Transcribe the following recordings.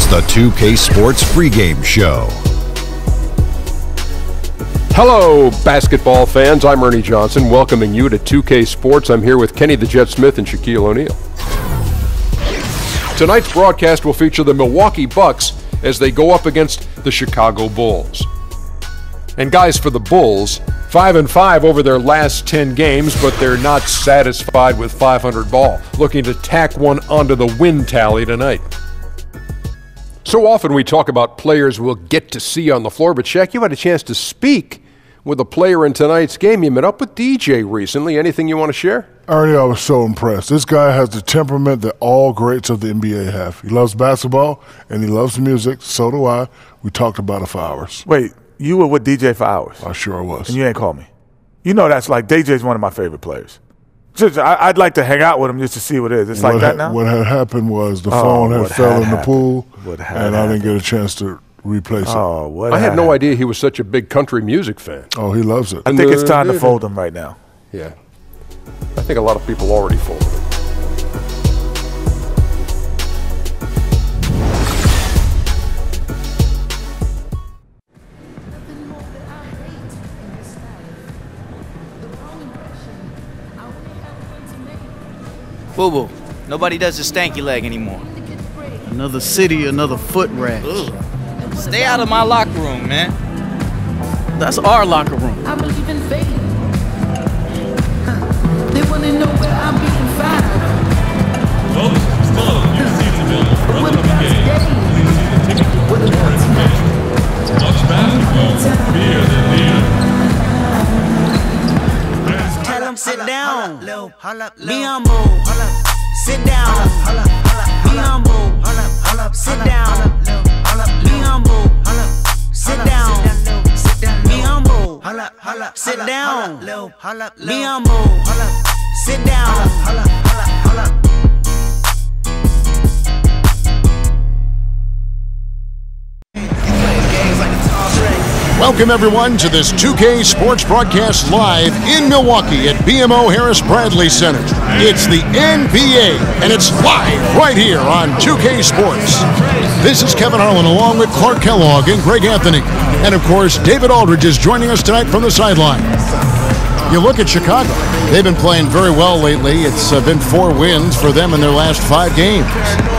It's the 2K Sports pregame show. Hello, basketball fans. I'm Ernie Johnson, welcoming you to 2K Sports. I'm here with Kenny the Jet Smith and Shaquille O'Neal. Tonight's broadcast will feature the Milwaukee Bucks as they go up against the Chicago Bulls. And guys, for the Bulls, 5 and 5 over their last 10 games, but they're not satisfied with 500 ball, looking to tack one onto the win tally tonight. So often we talk about players we'll get to see on the floor, but Shaq, you had a chance to speak with a player in tonight's game. You met up with DJ recently. Anything you want to share? Ernie, I was so impressed. This guy has the temperament that all greats of the NBA have. He loves basketball and he loves music. So do I. We talked about it for hours. Wait, you were with DJ for hours? I sure was. And you ain't called me. You know that's like DJ's one of my favorite players. Just, I, would like to hang out with him just to see what it is. It's what like that now. What had happened was the oh, phone had fell had in the pool, and happened? I didn't get a chance to replace it. Oh, what? I had no idea he was such a big country music fan. Oh, he loves it. I think it's uh, time to fold him right now. Yeah, I think a lot of people already folded him. Boo boo. Nobody does the stanky leg anymore. Another city, another foot rash. Ugh. Stay out of my locker room, man. That's our locker room. I believe in fate. They wanna know where I'm being found. Folks, still a few seats available for upcoming games. Please see the ticket to store information. Much basketball, beer sit down. Be humble. Sit down. Be humble. Sit down. Be humble. Sit down. Be humble. Sit down. Be humble. Sit down. Welcome, everyone, to this 2K Sports broadcast live in Milwaukee at BMO Harris Bradley Center. It's the NBA, and it's live right here on 2K Sports. This is Kevin Harlan along with Clark Kellogg and Greg Anthony. And of course, David Aldridge is joining us tonight from the sideline. You look at Chicago. They've been playing very well lately. It's uh, been four wins for them in their last five games.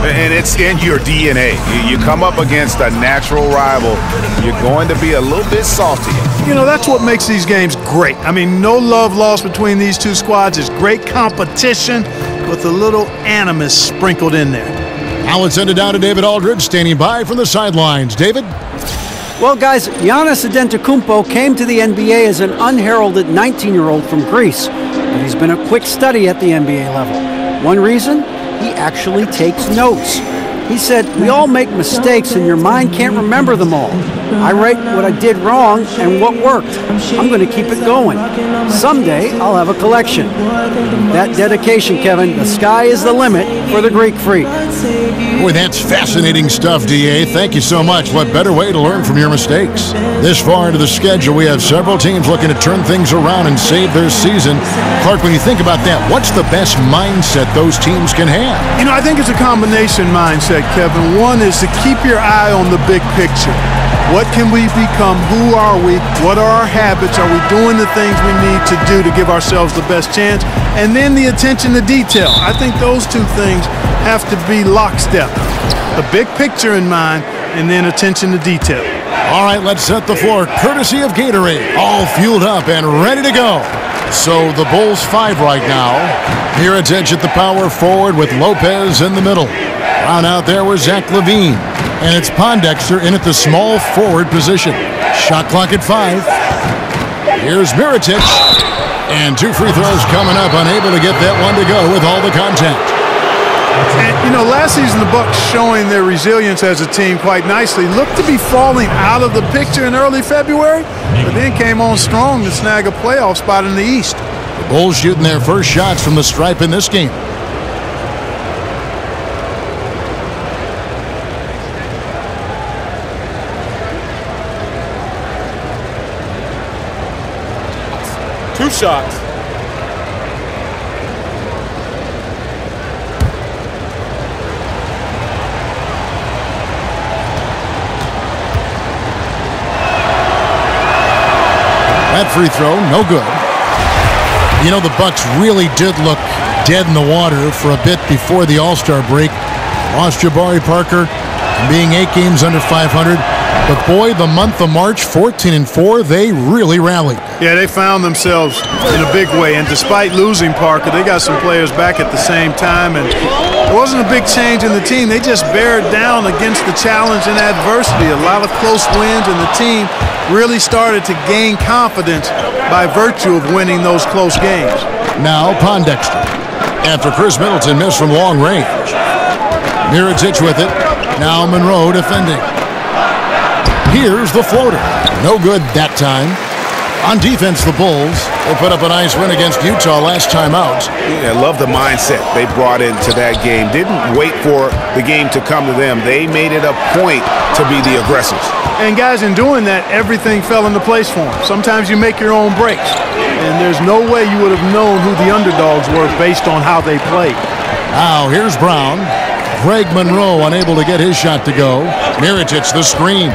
And it's in your DNA. You, you come up against a natural rival, you're going to be a little bit salty. You know, that's what makes these games great. I mean, no love lost between these two squads. It's great competition with a little animus sprinkled in there. Now let's send it down to David Aldridge, standing by from the sidelines. David? Well, guys, Giannis Antetokounmpo came to the NBA as an unheralded 19-year-old from Greece, but he's been a quick study at the NBA level. One reason? He actually takes notes. He said, We all make mistakes and your mind can't remember them all. I write what I did wrong and what worked. I'm going to keep it going. Someday I'll have a collection. That dedication, Kevin, the sky is the limit for the Greek freak. Boy, that's fascinating stuff, DA. Thank you so much. What better way to learn from your mistakes? This far into the schedule, we have several teams looking to turn things around and save their season. Clark, when you think about that, what's the best mindset those teams can have? You know, I think it's a combination mindset, Kevin. One is to keep your eye on the big picture. What can we become? Who are we? What are our habits? Are we doing the things we need to do to give ourselves the best chance? And then the attention to detail. I think those two things have to be lockstep. The big picture in mind, and then attention to detail. All right, let's set the floor. Courtesy of Gatorade, all fueled up and ready to go. So the Bulls five right now. Here it's Edge at the power forward with Lopez in the middle. On out there was Zach LaVine and it's Pondexter in at the small forward position. Shot clock at five. Here's Mirotic. And two free throws coming up, unable to get that one to go with all the contact. And, you know, last season the Bucks showing their resilience as a team quite nicely. Looked to be falling out of the picture in early February, but then came on strong to snag a playoff spot in the East. The Bulls shooting their first shots from the stripe in this game. Two shots. That free throw, no good. You know, the Bucks really did look dead in the water for a bit before the All-Star break. Lost Jabari Parker being eight games under 500. But boy, the month of March, 14 and 4, they really rallied. Yeah, they found themselves in a big way, and despite losing Parker, they got some players back at the same time, and it wasn't a big change in the team. They just bared down against the challenge and adversity. A lot of close wins, and the team really started to gain confidence by virtue of winning those close games. Now Pondexter. After Khris Middleton missed from long range. Mirotic with it. Now Monroe defending. Here's the floater. No good that time. On defense, the Bulls, will put up a nice win against Utah last time out. Yeah, I love the mindset they brought into that game. Didn't wait for the game to come to them. They made it a point to be the aggressors. And guys, in doing that, everything fell into place for them. Sometimes you make your own breaks, and there's no way you would have known who the underdogs were based on how they played. Now, here's Brown. Greg Monroe unable to get his shot to go. Mirotic the screen.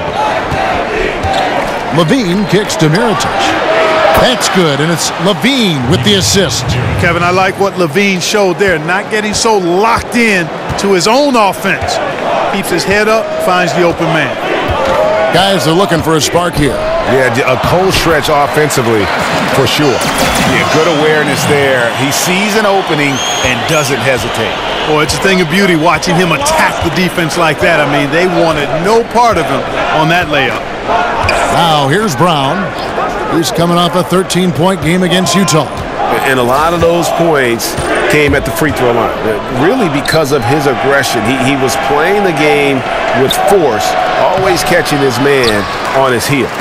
LaVine kicks to Mirotic. That's good, and it's LaVine with the assist. Kevin, I like what LaVine showed there, not getting so locked in to his own offense. Keeps his head up, finds the open man. Guys, they're looking for a spark here. Yeah, a cold stretch offensively, for sure. Yeah, good awareness there. He sees an opening and doesn't hesitate. Boy, it's a thing of beauty watching him attack the defense like that. I mean, they wanted no part of him on that layup. Now, here's Brown. He's coming off a 13-point game against Utah. And a lot of those points came at the free throw line, uh, really because of his aggression. He, he was playing the game with force, always catching his man on his heels.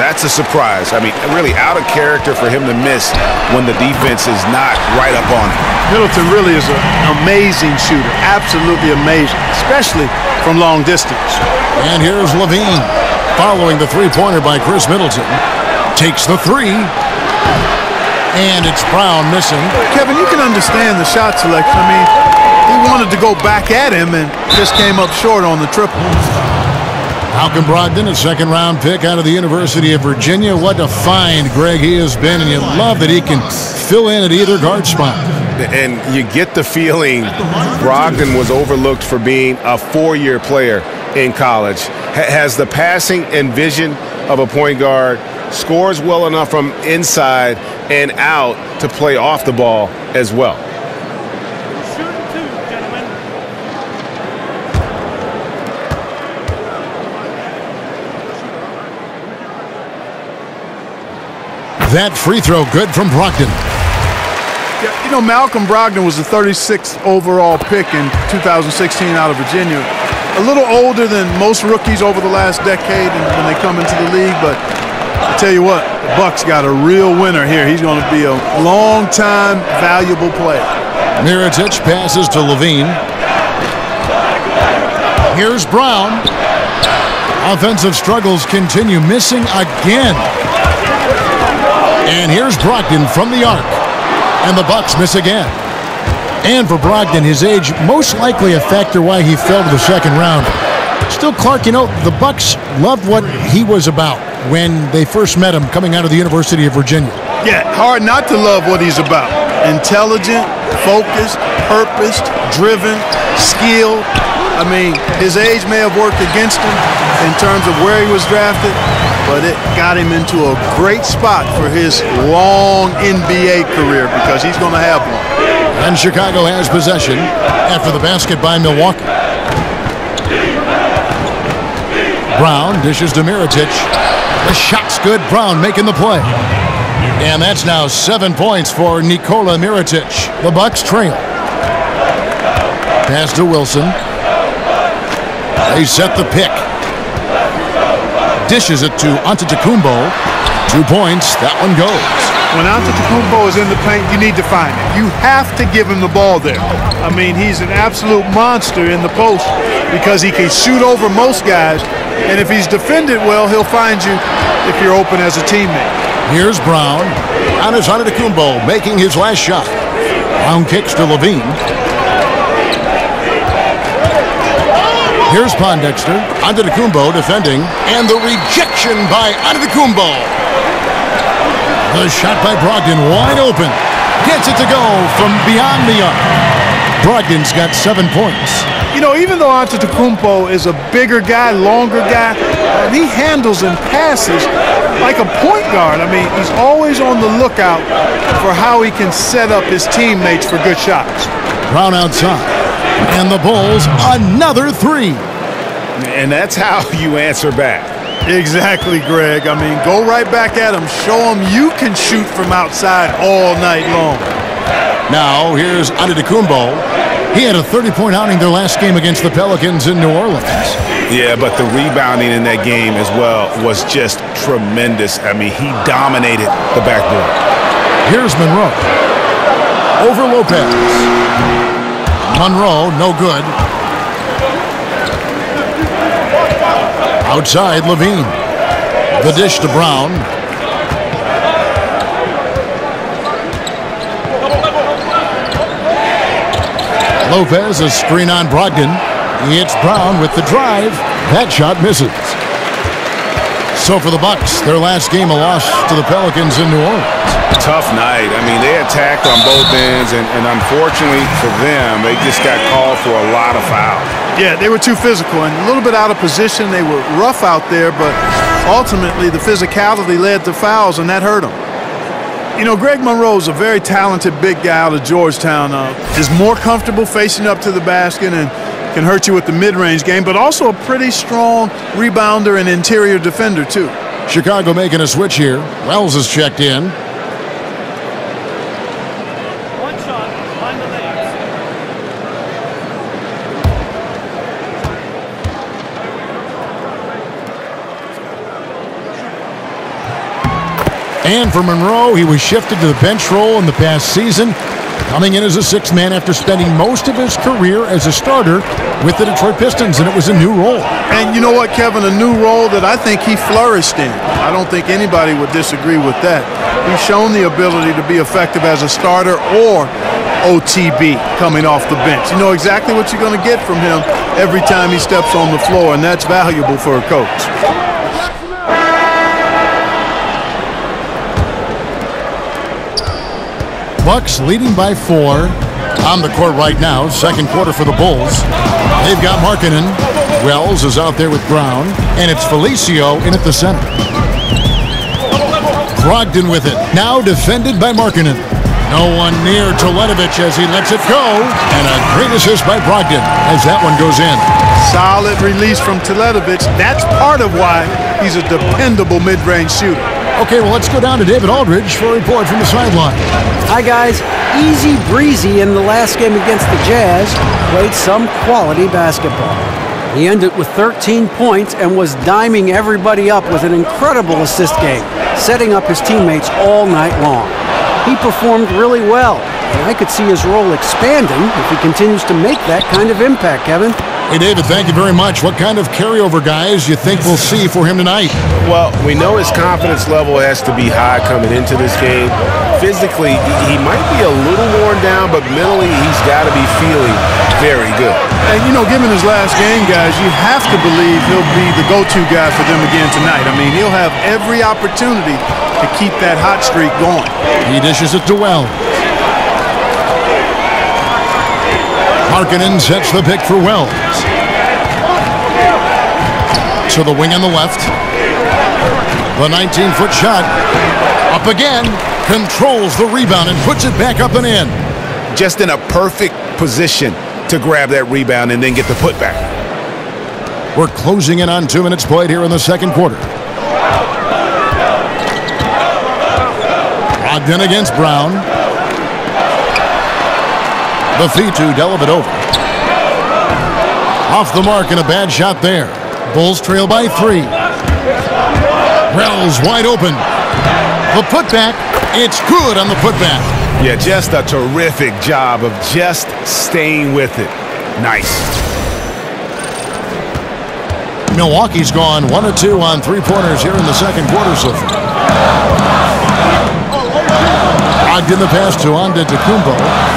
That's a surprise. I mean, really out of character for him to miss when the defense is not right up on him. Middleton really is an amazing shooter, absolutely amazing, especially from long distance. And here's LaVine, following the three-pointer by Khris Middleton. Takes the three. And it's Brown missing. Kevin, you can understand the shot selection. I mean, he wanted to go back at him and just came up short on the triple. Malcolm Brogdon, a second round pick out of the University of Virginia. What a find, Greg, he has been, and you love that he can fill in at either guard spot. And you get the feeling Brogdon was overlooked for being a four year player in college. has the passing and vision of a point guard, scores well enough from inside and out to play off the ball as well. That free throw good from Brogdon. Yeah, you know, Malcolm Brogdon was the 36th overall pick in 2016 out of Virginia. A little older than most rookies over the last decade when they come into the league, but I tell you what, the Bucks got a real winner here. He's going to be a long-time, valuable player. Mirotic passes to LaVine. Here's Brown. Offensive struggles continue, missing again. And here's Brogdon from the arc. And the Bucks miss again. And for Brogdon, his age most likely a factor why he fell to the second round. Still, Clark, you know, the Bucks loved what he was about when they first met him coming out of the University of Virginia. Yeah, hard not to love what he's about. Intelligent, focused, purposed, driven, skilled. I mean, his age may have worked against him in terms of where he was drafted, but it got him into a great spot for his long NBA career because he's going to have one. And Chicago has possession after the basket by Milwaukee. Brown dishes to Mirotic. The shot's good. Brown making the play. And that's now seven points for Nikola Mirotic. The Bucks trail. Pass to Wilson. They set the pick. Dishes it to Antetokounmpo. Two points. That one goes. When Antetokounmpo is in the paint, you need to find him. You have to give him the ball there. I mean, he's an absolute monster in the post because he can shoot over most guys. And if he's defended well, he'll find you if you're open as a teammate. Here's Brown. Giannis Antetokounmpo making his last shot. Brown kicks to LaVine. Here's Pondexter. Antetokounmpo defending. And the rejection by Antetokounmpo. The shot by Brogdon, wide open. Gets it to go from beyond the arc. Brogdon's got seven points. You know, even though Antetokounmpo is a bigger guy, longer guy, he handles and passes like a point guard. I mean, he's always on the lookout for how he can set up his teammates for good shots. Brown outside. And the Bulls, another three. And that's how you answer back. Exactly, Greg. I mean, go right back at him. Show him you can shoot from outside all night long. Now, here's Antetokounmpo. He had a 30-point outing their last game against the Pelicans in New Orleans. Yeah, but the rebounding in that game as well was just tremendous. I mean, he dominated the backboard. Here's Monroe. Over Lopez. Monroe, no good. Outside, LaVine. The dish to Brown. Lopez, a screen on Brogdon. It's Brown with the drive. That shot misses. So for the Bucks, their last game a loss to the Pelicans in New Orleans. Tough night. I mean, they attacked on both ends, and, and unfortunately for them, they just got called for a lot of fouls. Yeah, they were too physical and a little bit out of position. They were rough out there, but ultimately the physicality led to fouls, and that hurt them. You know, Greg Monroe is a very talented big guy out of Georgetown. Uh, is more comfortable facing up to the basket and can hurt you with the mid-range game, but also a pretty strong rebounder and interior defender, too. Chicago making a switch here. Wells is checked in. And for Monroe, he was shifted to the bench role in the past season, coming in as a sixth man after spending most of his career as a starter with the Detroit Pistons, and it was a new role. And you know what, Kevin? A new role that I think he flourished in. I don't think anybody would disagree with that. He's shown the ability to be effective as a starter or OTB coming off the bench. You know exactly what you're going to get from him every time he steps on the floor, and that's valuable for a coach. Bucks leading by four. On the court right now, second quarter for the Bulls. They've got Markkanen. Wells is out there with Brown, and it's Felicio in at the center. Brogdon with it, now defended by Markkanen. No one near Teletovic as he lets it go, and a great assist by Brogdon as that one goes in. Solid release from Teletovic. That's part of why he's a dependable mid-range shooter. Okay, well, let's go down to David Aldridge for a report from the sideline. Hi, guys. Easy breezy in the last game against the Jazz. Played some quality basketball. He ended with 13 points and was diming everybody up with an incredible assist game, setting up his teammates all night long. He performed really well, and I could see his role expanding if he continues to make that kind of impact, Kevin. Hey, David, thank you very much. What kind of carryover guys you think we'll see for him tonight? Well, we know his confidence level has to be high coming into this game. Physically, he might be a little worn down, but mentally, he's got to be feeling very good. And, you know, given his last game, guys, you have to believe he'll be the go-to guy for them again tonight. I mean, he'll have every opportunity to keep that hot streak going. He dishes it to Wells. Markkanen sets the pick for Wells. To the wing on the left. The 19-foot shot. Up again. Controls the rebound and puts it back up and in. Just in a perfect position to grab that rebound and then get the putback. We're closing in on two minutes played here in the second quarter. Brogdon against Brown. The feed to Dellavedova. Off the mark and a bad shot there. Bulls trail by three. Wells wide open. The putback. It's good on the putback. Yeah, just a terrific job of just staying with it. Nice. Milwaukee's gone one or two on three pointers here in the second quarter so far. Ogden the pass to Antetokounmpo.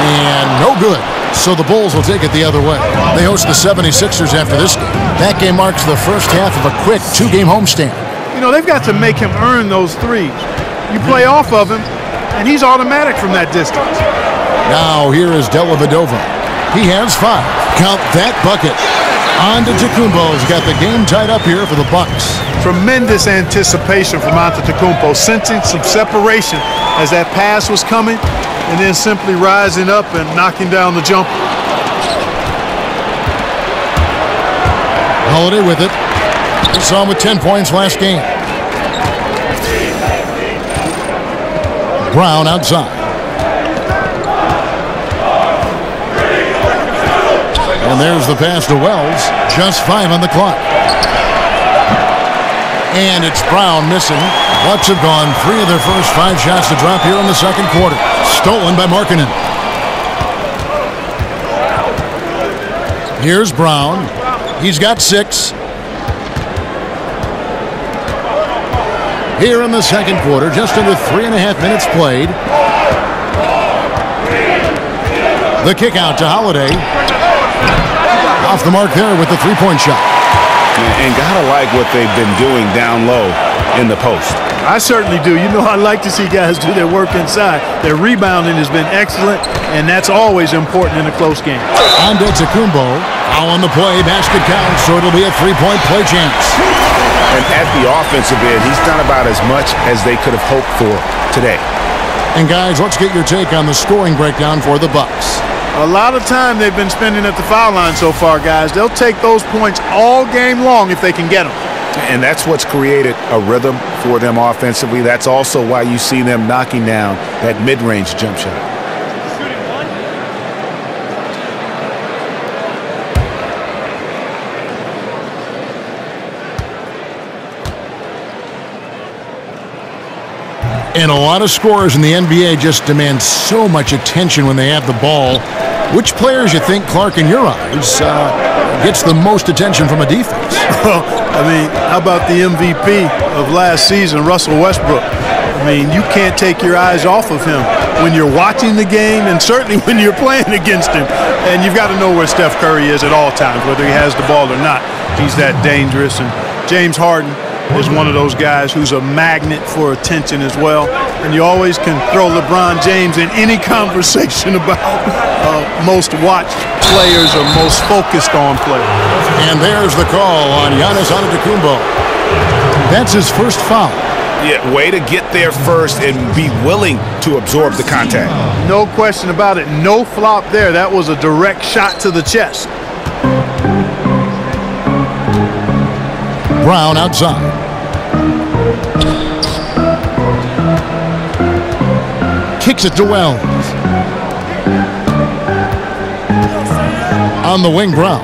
And no good. So the Bulls will take it the other way. They host the 76ers after this game. That game marks the first half of a quick two-game homestand. you know, they've got to make him earn those threes. You play off of him, and he's automatic from that distance. Now here is Dellavedova. He has five. Count that bucket. On to He's got the game tied up here for the Bucks. Tremendous anticipation from Antetokounmpo, sensing some separation as that pass was coming, and then simply rising up and knocking down the jumper. Holiday with it. We saw him with 10 points last game. Brown outside. And there's the pass to Wells. Just five on the clock. And it's Brown missing. Bucks have gone three of their first five shots to drop here in the second quarter. Stolen by Markkanen. Here's Brown. He's got six. Here in the second quarter, just under three and a half minutes played. The kick out to Holiday. Off the mark there with the three-point shot. And gotta like what they've been doing down low in the post. I certainly do. You know, I like to see guys do their work inside. Their rebounding has been excellent, and that's always important in a close game. Antetokounmpo, all on the play, basket counts, so it'll be a three-point play chance. And at the offensive end, he's done about as much as they could have hoped for today. And guys, let's get your take on the scoring breakdown for the Bucks. A lot of time they've been spending at the foul line so far, guys. They'll take those points all game long if they can get them. And that's what's created a rhythm for them offensively. That's also why you see them knocking down that mid-range jump shot. And a lot of scorers in the NBA just demand so much attention when they have the ball. Which players you think, Clark, in your eyes, uh, gets the most attention from a defense? Well, I mean, how about the MVP of last season, Russell Westbrook? I mean, you can't take your eyes off of him when you're watching the game and certainly when you're playing against him. And you've got to know where Steph Curry is at all times, whether he has the ball or not. He's that dangerous. And James Harden, is one of those guys who's a magnet for attention as well. And you always can throw LeBron James in any conversation about uh, most watched players are most focused on play. And there's the call on Giannis Antetokounmpo. That's his first foul. Yeah, way to get there first and be willing to absorb the contact. No question about it. No flop there. That was a direct shot to the chest. Brown outside. Kicks it to Wells. On the wing, Brown.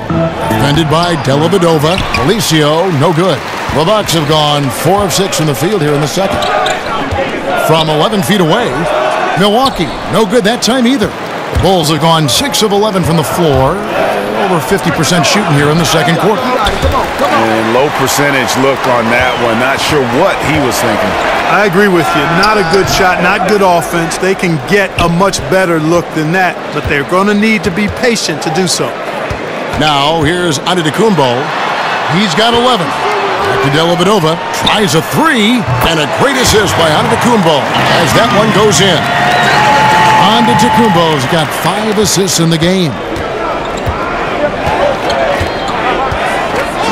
Defended by Dellavedova. Felicio, no good. The Bucks have gone four of six from the field here in the second. From 11 feet away, Milwaukee, no good that time either. The Bulls have gone six of 11 from the floor over 50% shooting here in the second quarter. And low percentage look on that one. Not sure what he was thinking. I agree with you. Not a good shot, not good offense. They can get a much better look than that, but they're going to need to be patient to do so. Now, here's Antetokounmpo. He's got 11. Back to. Tries a three, and a great assist by Antetokounmpo as that one goes in. Antetokounmpo's got five assists in the game.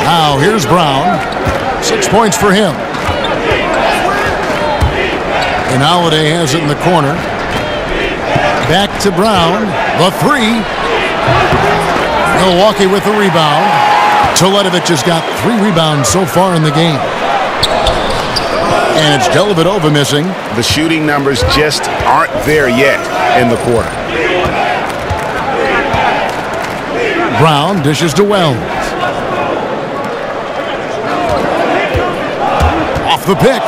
Now here's Brown. Six points for him. And Holiday has it in the corner. Back to Brown. The three. Milwaukee with the rebound. Teletovic has got three rebounds so far in the game. And it's Dellavedova missing. The shooting numbers just aren't there yet in the quarter. Brown dishes to Wells. Off the pick.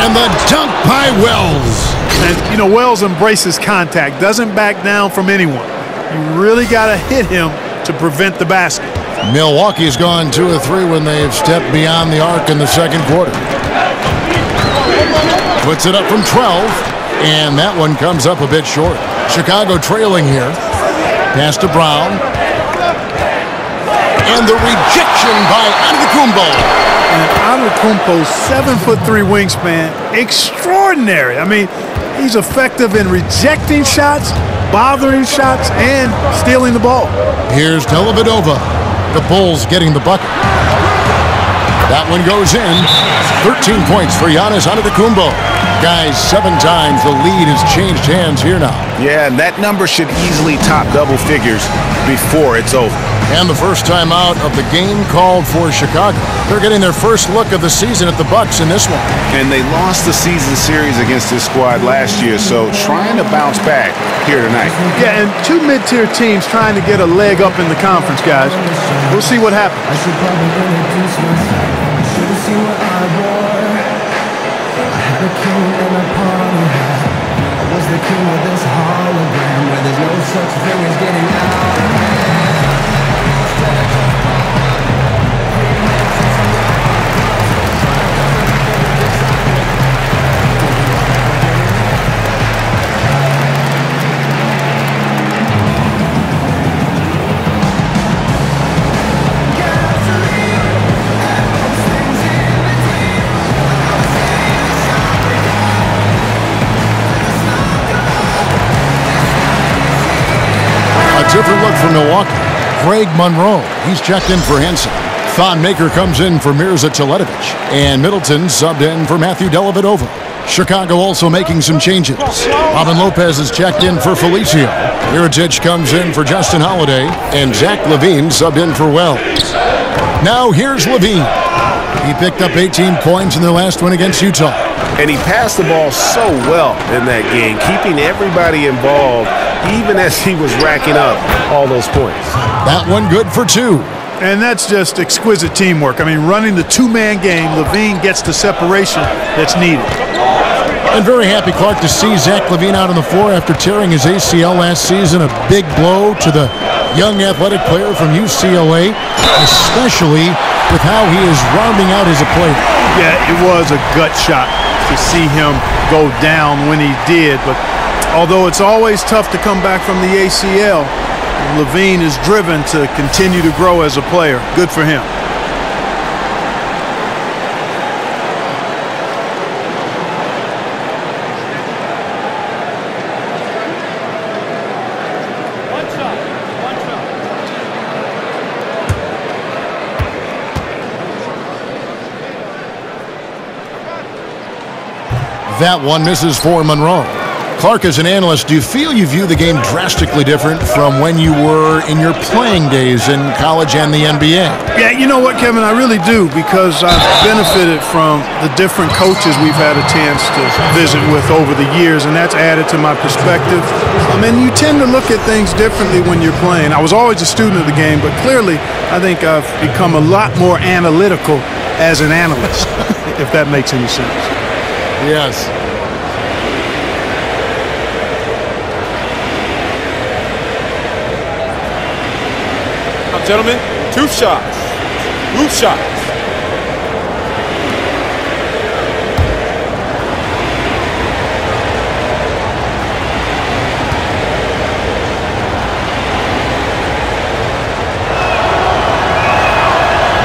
And the dunk by Wells. And, you know, Wells embraces contact, doesn't back down from anyone. You really got to hit him to prevent the basket. Milwaukee's gone two or three when they've stepped beyond the arc in the second quarter. Puts it up from 12, and that one comes up a bit short. Chicago trailing here. Pass to Brown. And the rejection by Antetokounmpo. And Antetokounmpo's seven foot three wingspan, extraordinary. I mean, he's effective in rejecting shots, bothering shots, and stealing the ball. Here's Dellavedova. The Bulls getting the bucket. That one goes in. 13 points for Giannis Antetokounmpo. Guys, seven times the lead has changed hands here now. Yeah, and that number should easily top double figures before it's over. And the first time out of the game called for Chicago. They're getting their first look of the season at the Bucks in this one. And they lost the season series against this squad last year, so trying to bounce back here tonight. Yeah, and two mid-tier teams trying to get a leg up in the conference, guys. We'll see what happens. The king in a party hat. Was the king of this hologram where there's no such thing as getting out Greg Monroe, he's checked in for Henson. Thon Maker comes in for Mirza Teletovic. And Middleton subbed in for Matthew Dellavedova. Chicago also making some changes. Robin Lopez is checked in for Felicio. Mirotic comes in for Justin Holiday. And Zach LaVine subbed in for Wells. Now here's LaVine. He picked up 18 points in their last one against Utah. And he passed the ball so well in that game, keeping everybody involved, even as he was racking up all those points. That one good for two. And that's just exquisite teamwork. I mean, running the two-man game, LaVine gets the separation that's needed. And very happy, Clark, to see Zach LaVine out on the floor after tearing his ACL last season. A big blow to the young athletic player from UCLA, especially with how he is rounding out as a player. Yeah, it was a gut shot to see him go down when he did. But although it's always tough to come back from the ACL, LaVine is driven to continue to grow as a player. Good for him. That one misses for Monroe. Clark, as an analyst, do you feel you view the game drastically different from when you were in your playing days in college and the NBA? Yeah, you know what, Kevin? I really do because I've benefited from the different coaches we've had a chance to visit with over the years, and that's added to my perspective. I mean, you tend to look at things differently when you're playing. I was always a student of the game, but clearly, I think I've become a lot more analytical as an analyst, if that makes any sense. Yes. Gentlemen, two shots. Two shots.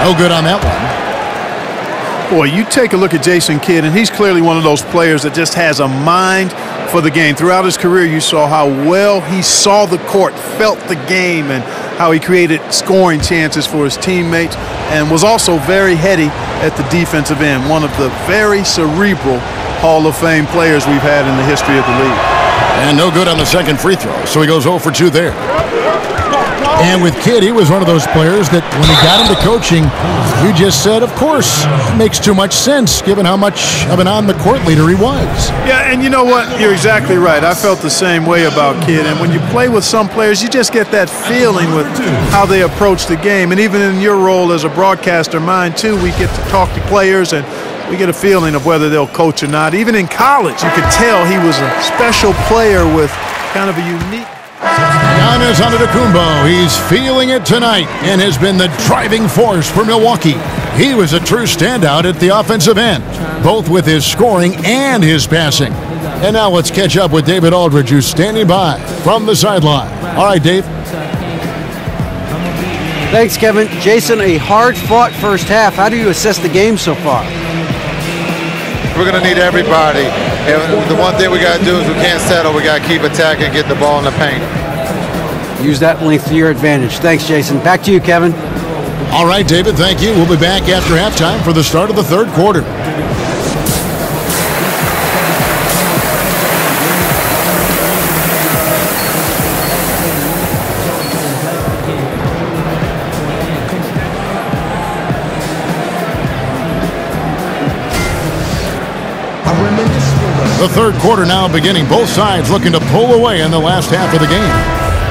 No good on that one. Boy, you take a look at Jason Kidd, and he's clearly one of those players that just has a mind for the game. Throughout his career, you saw how well he saw the court, felt the game, and how he created scoring chances for his teammates, and was also very heady at the defensive end. One of the very cerebral Hall of Fame players we've had in the history of the league. And no good on the second free throw, so he goes 0 for 2 there. And with Kidd, he was one of those players that when he got into coaching, you just said, of course, makes too much sense given how much of an on-the-court leader he was. Yeah, and you know what? You're exactly right. I felt the same way about Kidd. And when you play with some players, you just get that feeling with how they approach the game. And even in your role as a broadcaster, mine too, we get to talk to players and we get a feeling of whether they'll coach or not. Even in college, you could tell he was a special player with kind of a unique. Giannis Antetokounmpo, he's feeling it tonight and has been the driving force for Milwaukee. He was a true standout at the offensive end, both with his scoring and his passing. And now let's catch up with David Aldridge, who's standing by from the sideline. All right, Dave. Thanks, Kevin. Jason, a hard fought first half. How do you assess the game so far? We're going to need everybody. And the one thing we got to do is we can't settle. We got to keep attacking, get the ball in the paint. Use that length to your advantage. Thanks, Jason. Back to you, Kevin. All right, David, thank you. We'll be back after halftime for the start of the third quarter. The third quarter now beginning. Both sides looking to pull away in the last half of the game.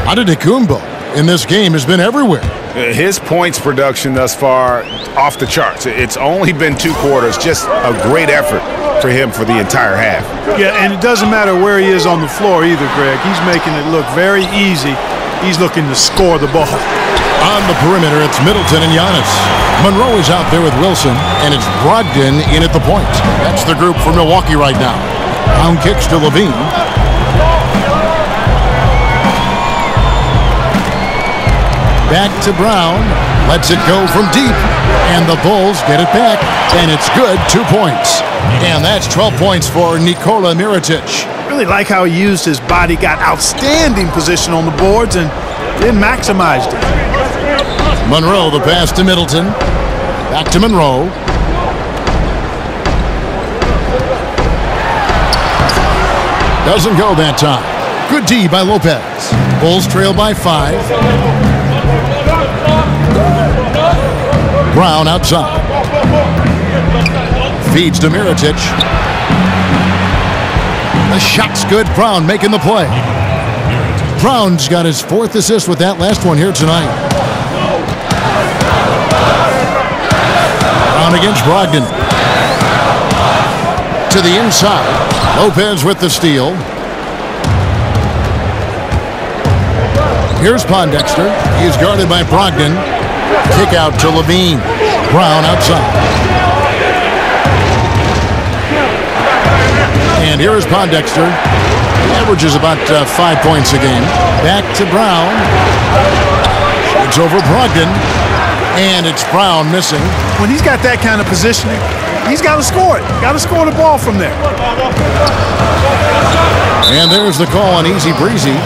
Antetokounmpo in this game has been everywhere. His points production thus far off the charts. It's only been two quarters. Just a great effort for him for the entire half. Yeah, and it doesn't matter where he is on the floor either, Greg. He's making it look very easy. He's looking to score the ball. On the perimeter, it's Middleton and Giannis. Monroe is out there with Wilson, and it's Brogdon in at the point. That's the group for Milwaukee right now. Brown kicks to LaVine. Back to Brown. Lets it go from deep. And the Bulls get it back. And it's good. Two points. And that's 12 points for Nikola Mirotic. Really like how he used his body, got outstanding position on the boards, and then maximized it. Monroe, the pass to Middleton. Back to Monroe. Doesn't go that time. Good D by Lopez. Bulls trail by five. Brown outside. Feeds to. The shot's good. Brown making the play. Brown's got his fourth assist with that last one here tonight. Brown against Brogdon. To the inside. Lopez with the steal. Here's Pondexter. He's guarded by Brogdon. Kick out to LaVine. Brown outside. And here is Pondexter. Averages about uh, five points a game. Back to Brown. It's over Brogdon. And it's Brown missing. When he's got that kind of positioning, he's got to score it. Got to score the ball from there. And there's the call on Easy Breezy.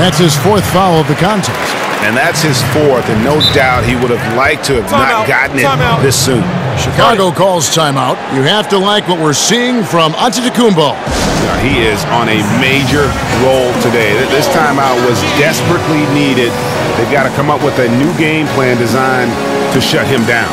That's his fourth foul of the contest. And that's his fourth, and no doubt he would have liked to have not gotten it this soon. Chicago calls timeout. You have to like what we're seeing from Antetokounmpo. Now, he is on a major roll today. This timeout was desperately needed. They've got to come up with a new game plan designed to shut him down.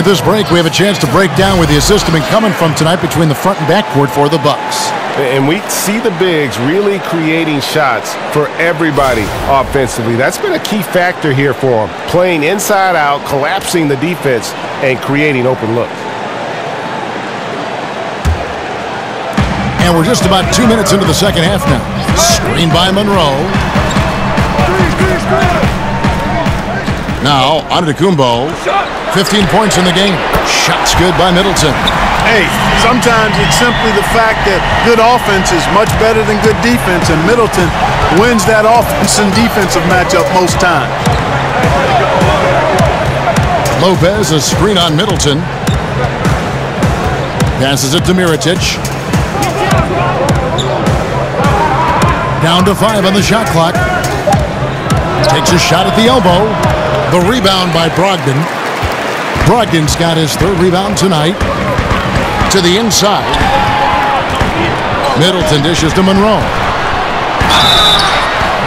With this break, we have a chance to break down where the assist have been coming from tonight between the front and backcourt for the Bucks. And we see the bigs really creating shots for everybody offensively. That's been a key factor here for them. Playing inside out, collapsing the defense, and creating open looks. And we're just about two minutes into the second half now. Screen by Monroe. Now, Antetokounmpo. 15 points in the game. Shots good by Middleton. Hey, sometimes it's simply the fact that good offense is much better than good defense, and Middleton wins that offense and defensive matchup most times. Lopez, a screen on Middleton. Passes it to Mirotic. Down to five on the shot clock. Takes a shot at the elbow. The rebound by Brogdon. Brogdon's got his third rebound tonight. To the inside. Middleton dishes to Monroe.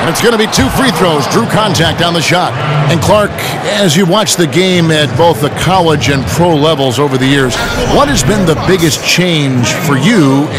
And it's going to be two free throws. Drew contact on the shot. And Clark, as you watch the game at both the college and pro levels over the years, what has been the biggest change for you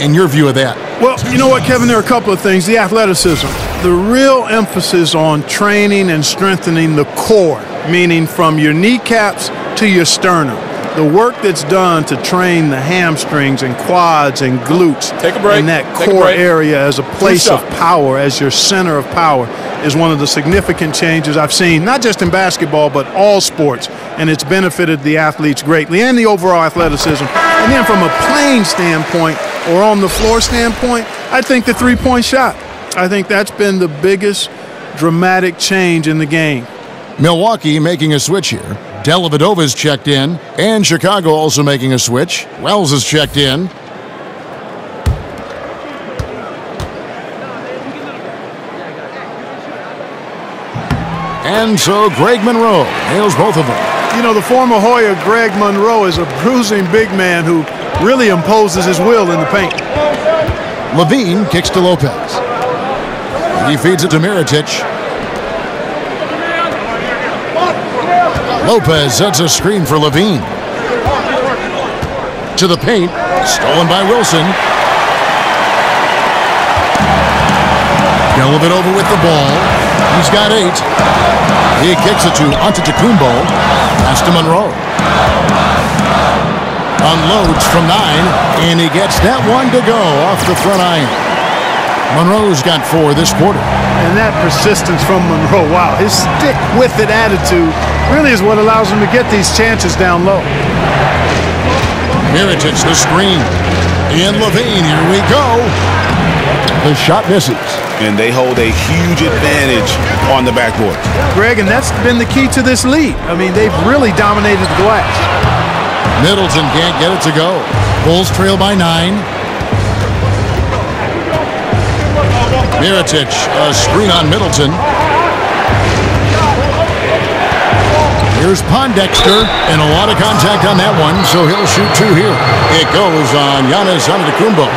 in your view of that? Well, you know what, Kevin? There are a couple of things. The athleticism, the real emphasis on training and strengthening the core, meaning from your kneecaps to your sternum. the work that's done to train the hamstrings and quads and glutes Take a break. in that Take core area as a place of power, as your center of power, is one of the significant changes I've seen, not just in basketball, but all sports. And it's benefited the athletes greatly and the overall athleticism. And then from a playing standpoint or on the floor standpoint, I think the three point shot. I think that's been the biggest dramatic change in the game. Milwaukee making a switch here. Dellavedova's checked in, and Chicago also making a switch. Wells is checked in. And so Greg Monroe nails both of them. You know, the former Hoya Greg Monroe is a bruising big man who really imposes his will in the paint. LaVine kicks to Lopez. He feeds it to Mirotic. Lopez sets a screen for LaVine. To the paint, stolen by Wilson. Dellavedova with the ball. He's got eight. He kicks it to Antetokounmpo. Pass to Monroe. Unloads from nine, and he gets that one to go off the front iron. Monroe's got four this quarter. And that persistence from Monroe, wow, his stick with it attitude really is what allows him to get these chances down low. Mirotic the screen. And LaVine, here we go. The shot misses. And they hold a huge advantage on the backboard. Greg, and that's been the key to this lead. I mean, they've really dominated the glass. Middleton can't get it to go. Bulls trail by nine. Mirotic, a screen on Middleton. Here's Pondexter, and a lot of contact on that one, so he'll shoot two here. It goes on Giannis Antetokounmpo.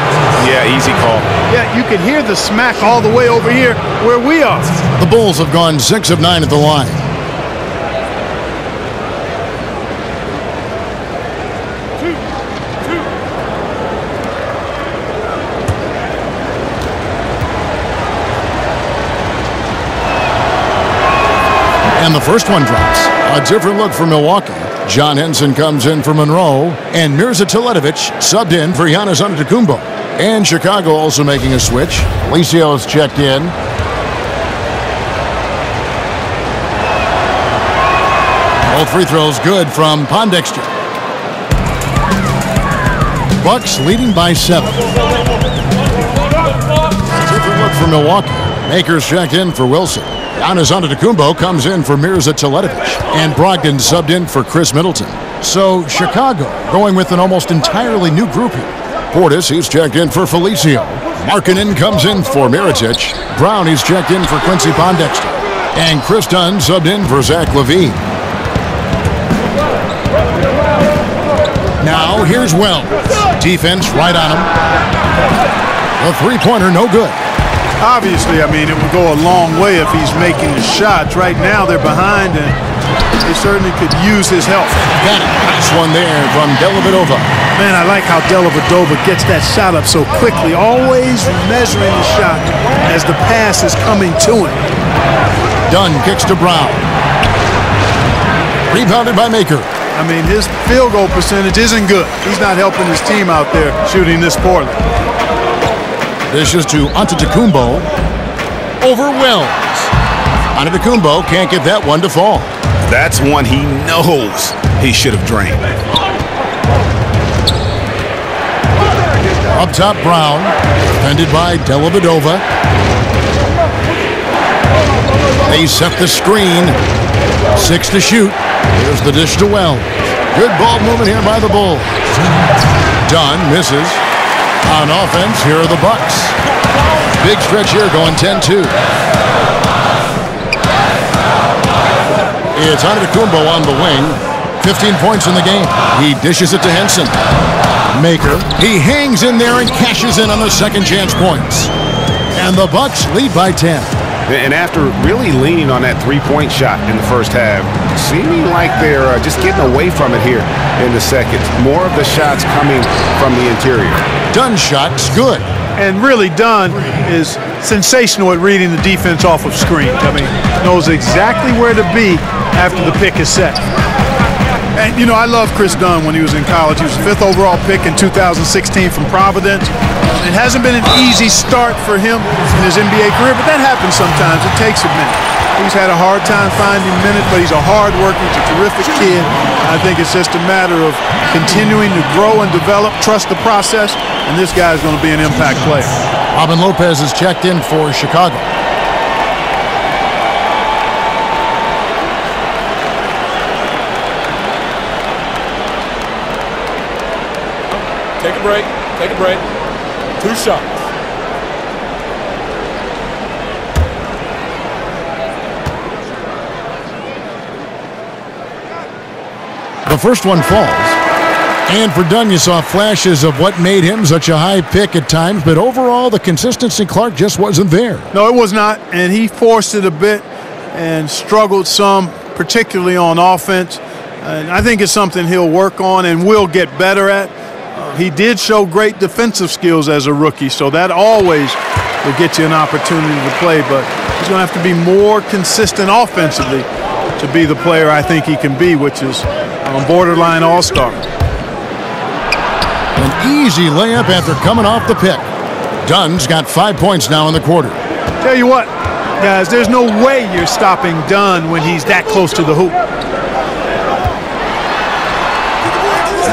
Yeah, easy call. Yeah, you can hear the smack all the way over here where we are. The Bulls have gone six of nine at the line. And the first one drops. A different look for Milwaukee. John Henson comes in for Monroe, and Mirza Teletovic subbed in for Giannis Antetokounmpo. And Chicago also making a switch. Felicio is checked in. Both free throws good from Pondexter. Bucks leading by seven. Different look for Milwaukee. Makers checked in for Wilson. Giannis Antetokounmpo comes in for Mirza Teletovic. And Brogdon subbed in for Khris Middleton. So Chicago going with an almost entirely new group here. Portis, he's checked in for Felicio. Markkanen comes in for Mirotic. Brown, he's checked in for Quincy Pondexter. And Kris Dunn subbed in for Zach LaVine. Now here's Wells. Defense right on him. The three-pointer no good. Obviously, I mean, it would go a long way if he's making the shots. Right now, they're behind, and they certainly could use his help. Got it. Nice one there from Dellavedova. Man, I like how Dellavedova gets that shot up so quickly, always measuring the shot as the pass is coming to him. Dunn kicks to Brown. Rebounded by Maker. I mean, his field goal percentage isn't good. He's not helping his team out there shooting this poorly. This is to Antetokounmpo. Over Wells. Antetokounmpo can't get that one to fall. That's one he knows he should have drained. Up top, Brown. Defended by Dellavedova. They set the screen. Six to shoot. Here's the dish to Wells. Good ball movement here by the Bulls. Dunn misses. On offense, here are the Bucks. Big stretch here going 10-2. It's Antetokounmpo on the wing. 15 points in the game. He dishes it to Henson. Maker. He hangs in there and cashes in on the second chance points. And the Bucks lead by 10. And after really leaning on that three-point shot in the first half, seeming like they're uh, just getting away from it here in the second. More of the shots coming from the interior. Dunn shot's good. And really, Dunn is sensational at reading the defense off of screen. I mean, knows exactly where to be after the pick is set. And, you know, I love Kris Dunn when he was in college. He was the fifth overall pick in 2016 from Providence. It hasn't been an easy start for him in his NBA career, but that happens sometimes. It takes a minute. He's had a hard time finding minutes, but he's a hard worker. He's a terrific kid. I think it's just a matter of continuing to grow and develop, trust the process, and this guy is going to be an impact player. Robin Lopez is checked in for Chicago. Take a break. Take a break. Two shots. First one falls. And for Dunn, you saw flashes of what made him such a high pick at times, but overall, the consistency, Clark, just wasn't there. No, it was not, and he forced it a bit and struggled some, particularly on offense. And I think it's something he'll work on and will get better at. Uh, he did show great defensive skills as a rookie, so that always will get you an opportunity to play, but he's going to have to be more consistent offensively to be the player I think he can be, which is on borderline all-star. An easy layup after coming off the pick. Dunn's got five points now in the quarter. Tell you what, guys, there's no way you're stopping Dunn when he's that close to the hoop.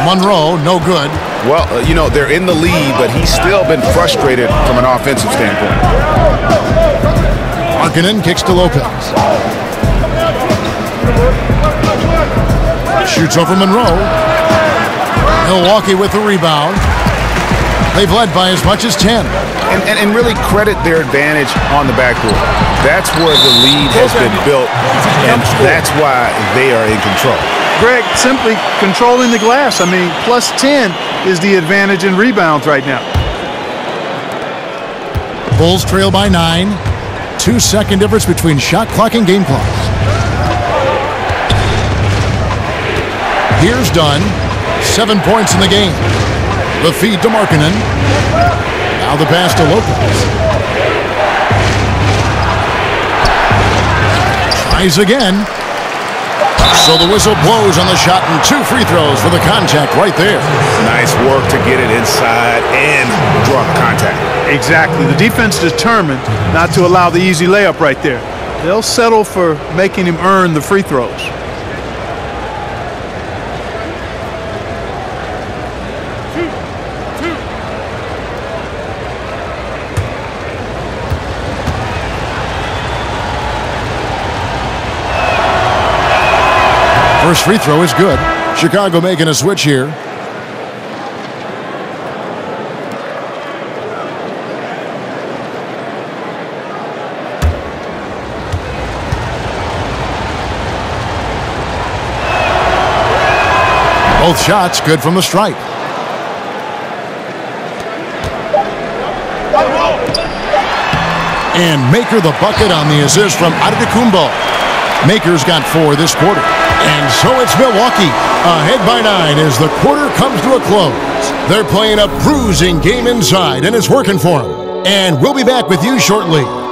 Monroe, no good. Well, uh, you know, they're in the lead, but he's still been frustrated from an offensive standpoint. Markkanen kicks to Lopez. Shoots over Monroe. Milwaukee with the rebound. They've led by as much as 10. And, and, and really credit their advantage on the backcourt. That's where the lead has been built, and that's why they are in control. Greg, simply controlling the glass. I mean, plus 10 is the advantage in rebounds right now. Bulls trail by nine. Two second difference between shot clock and game clock. Here's Dunn. Seven points in the game. The feed to Markkanen. Now the pass to Lopez. Tries again. So the whistle blows on the shot and two free throws for the contact right there. Nice work to get it inside and draw the contact. Exactly. The defense determined not to allow the easy layup right there. They'll settle for making him earn the free throws. First free throw is good. Chicago making a switch here. Both shots good from the stripe. And Maker the bucket on the assist from Antetokounmpo. Maker's got four this quarter. And so it's Milwaukee ahead by nine as the quarter comes to a close. They're playing a bruising game inside, and it's working for them. And we'll be back with you shortly.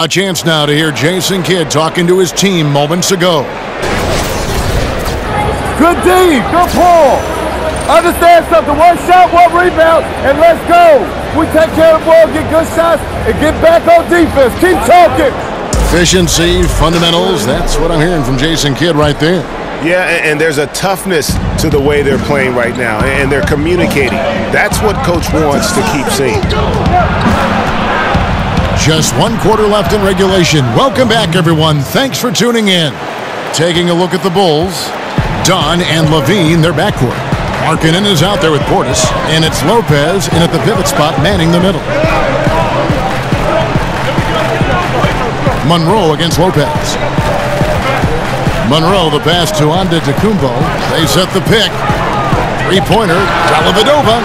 A chance now to hear Jason Kidd talking to his team moments ago. Good D, good pull. Understand something, one shot, one rebound, and let's go. We take care of the ball, get good shots, and get back on defense. Keep talking. Efficiency, fundamentals, that's what I'm hearing from Jason Kidd right there. Yeah, and, and there's a toughness to the way they're playing right now, and they're communicating. That's what coach wants to keep seeing. Just one quarter left in regulation. Welcome back, everyone. Thanks for tuning in. Taking a look at the Bulls, Dunn and LaVine, their backcourt. Markkanen is out there with Portis, and it's Lopez in at the pivot spot manning the middle. Monroe against Lopez. Monroe, the pass to Antetokounmpo. They set the pick. Three-pointer, Dellavedova.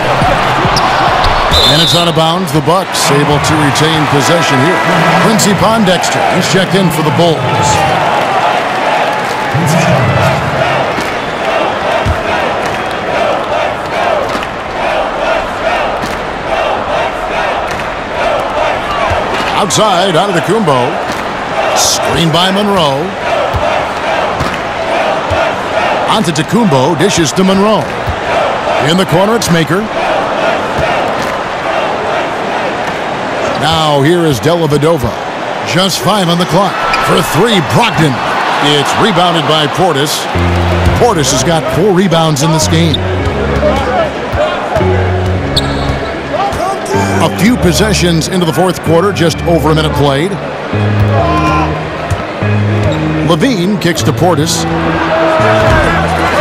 And it's out of bounds. The Bucks able to retain possession here. Quincy Pondexter, he's checked in for the Bulls. Outside, Antetokounmpo. Screen by Monroe. Antetokounmpo, dishes to Monroe. In the corner, it's Maker. Now here is Dellavedova. Just five on the clock. For three, Brogdon. It's rebounded by Portis. Portis has got four rebounds in this game. A few possessions into the fourth quarter, just over a minute played. LaVine kicks to Portis.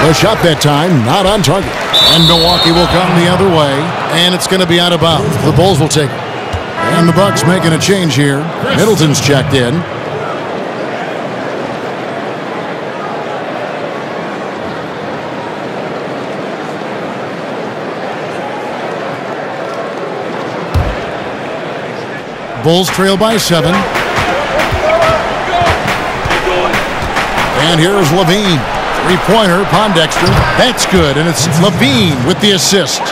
The shot that time, not on target. And Milwaukee will come the other way, and it's going to be out of bounds. The Bulls will take it. And the Bucks making a change here. Middleton's checked in. Bulls trail by seven. And here's LaVine. Three-pointer, Pondexter. That's good, and it's LaVine with the assist.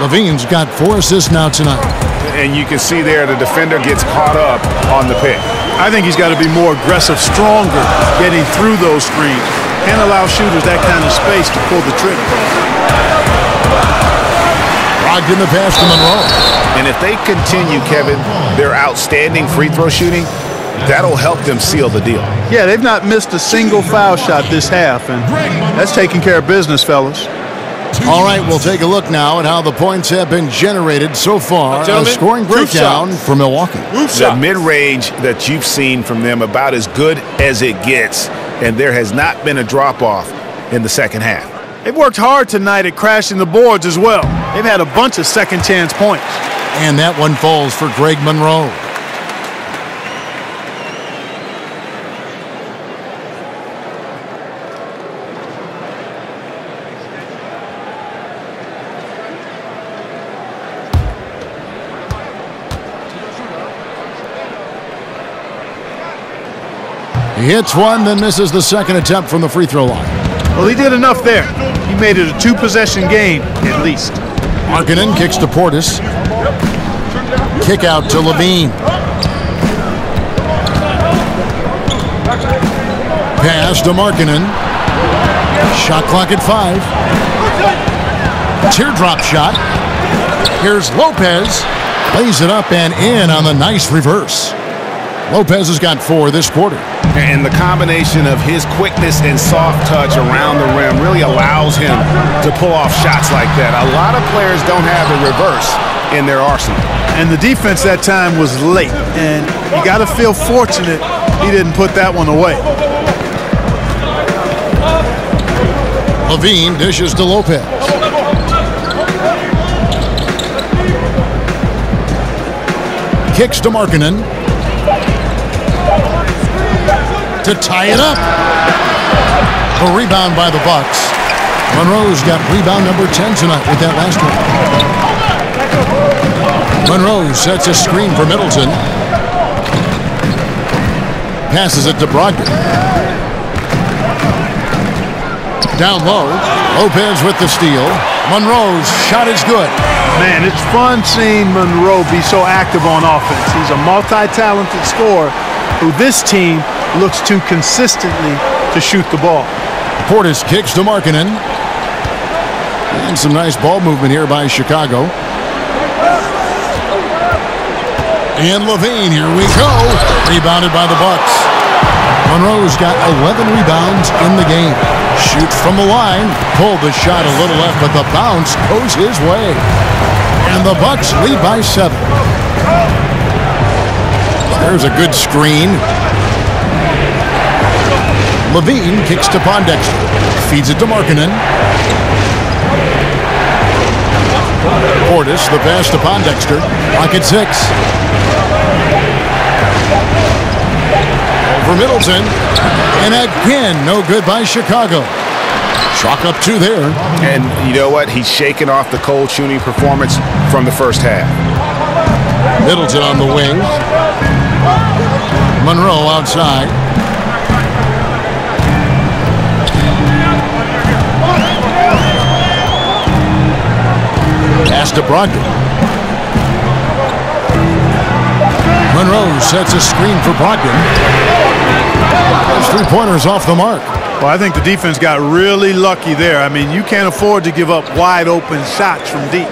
LaVine's got four assists now tonight. And you can see there the defender gets caught up on the pick. I think he's got to be more aggressive, stronger, getting through those screens. Can't allow shooters that kind of space to pull the trigger. Brogdon the pass to Monroe. And if they continue, Kevin, their outstanding free throw shooting, that'll help them seal the deal. Yeah, they've not missed a single foul shot this half, and that's taking care of business, fellas. All right, we'll take a look now at how the points have been generated so far. A Gentlemen, scoring roof breakdown for Milwaukee. The mid-range that you've seen from them about as good as it gets, and there has not been a drop-off in the second half. They've worked hard tonight at crashing the boards as well. They've had a bunch of second chance points. And that one falls for Greg Monroe. Hits one, then misses the second attempt from the free throw line. Well, he did enough there. He made it a two-possession game, at least. Markkanen kicks to Portis. Kick out to LaVine. Pass to Markkanen. Shot clock at five. Teardrop shot. Here's Lopez. Lays it up and in on the nice reverse. Lopez has got four this quarter. And the combination of his quickness and soft touch around the rim really allows him to pull off shots like that. A lot of players don't have the reverse in their arsenal. And the defense that time was late, and you got to feel fortunate he didn't put that one away. LaVine dishes to Lopez. Kicks to Markkanen. To tie it up. A rebound by the Bucks. Monroe's got rebound number 10 tonight with that last one. Monroe sets a screen for Middleton. Passes it to Brogdon. Down low. Lopez with the steal. Monroe's shot is good. Man, it's fun seeing Monroe be so active on offense. He's a multi-talented scorer who this team looks too consistently to shoot the ball. Portis kicks to Markkanen. And some nice ball movement here by Chicago. And LaVine, here we go. Rebounded by the Bucks. Monroe's got 11 rebounds in the game. Shoots from the line. Pulled the shot a little left, but the bounce goes his way. And the Bucks lead by seven. There's a good screen. LaVine kicks to Pondexter. Feeds it to Markkanen. Portis, the pass to Pondexter. Pocket six. Over Middleton. And again, no good by Chicago. Chalk up two there. And you know what? He's shaking off the cold shooting performance from the first half. Middleton on the wing. Monroe outside. Pass to Brogdon. Monroe sets a screen for Brogdon. Those three pointers off the mark. Well, I think the defense got really lucky there. I mean, you can't afford to give up wide open shots from deep.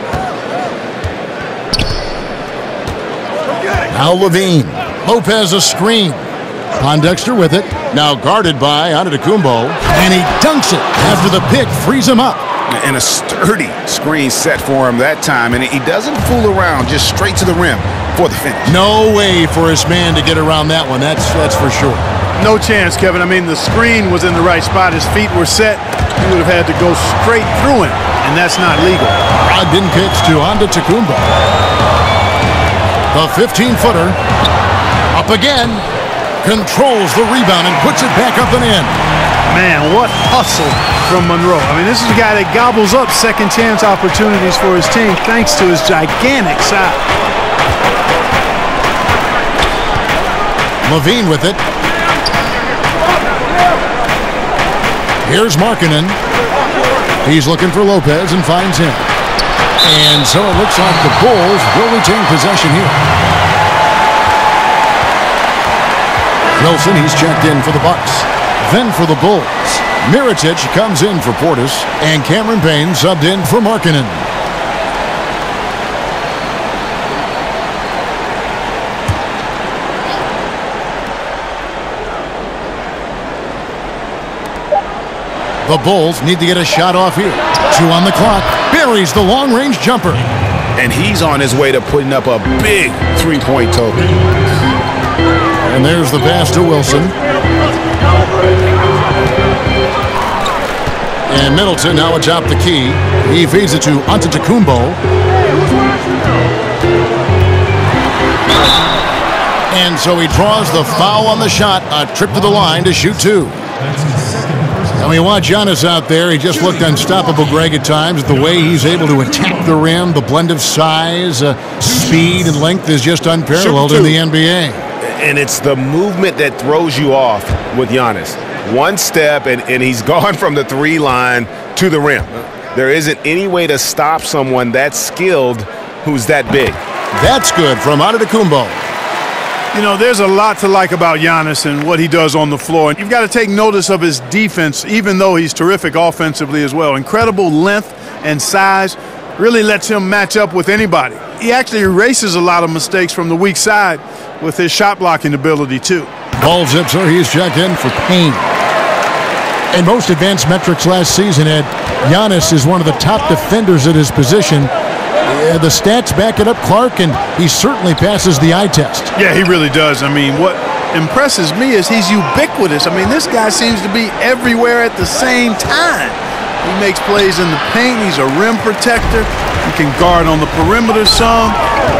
Now LaVine. Lopez a screen. Pondexter with it. Now guarded by Antetokounmpo. And he dunks it after the pick frees him up. And a sturdy screen set for him that time. And he doesn't fool around, just straight to the rim for the finish. No way for his man to get around that one. That's, that's for sure. No chance, Kevin. I mean, the screen was in the right spot. His feet were set. He would have had to go straight through him, and that's not legal. Brogdon kicks to Antetokounmpo. The 15-footer up again, controls the rebound and puts it back up and in. Man, what hustle from Monroe. I mean, this is a guy that gobbles up second chance opportunities for his team thanks to his gigantic size. LaVine with it. Here's Markkanen. He's looking for Lopez and finds him. And so it looks like the Bulls will retain possession here. Wilson, he's checked in for the Bucks. Then for the Bulls, Mirotic comes in for Portis, and Cameron Payne subbed in for Markkanen. The Bulls need to get a shot off here. Two on the clock. Buries the long-range jumper. And he's on his way to putting up a big three-point total. And there's the pass to Wilson. And Middleton now atop the key. He feeds it to Antetokounmpo. And so he draws the foul on the shot. A trip to the line to shoot two. And we watch Giannis out there. He just looked unstoppable, Greg, at times. The way he's able to attack the rim, the blend of size, uh, speed, and length is just unparalleled in the NBA. And it's the movement that throws you off with Giannis. One step, and, and he's gone from the three line to the rim. There isn't any way to stop someone that skilled who's that big. That's good from Antetokounmpo. You know, there's a lot to like about Giannis and what he does on the floor. You've got to take notice of his defense, even though he's terrific offensively as well. Incredible length and size really lets him match up with anybody. He actually erases a lot of mistakes from the weak side with his shot blocking ability, too. Paul Zipser, he's checked in for Payne. In most advanced metrics last season, Ed, Giannis is one of the top defenders at his position. Uh, the stats back it up, Clark, and he certainly passes the eye test. Yeah, he really does. I mean, what impresses me is he's ubiquitous. I mean, this guy seems to be everywhere at the same time. He makes plays in the paint. He's a rim protector. He can guard on the perimeter some.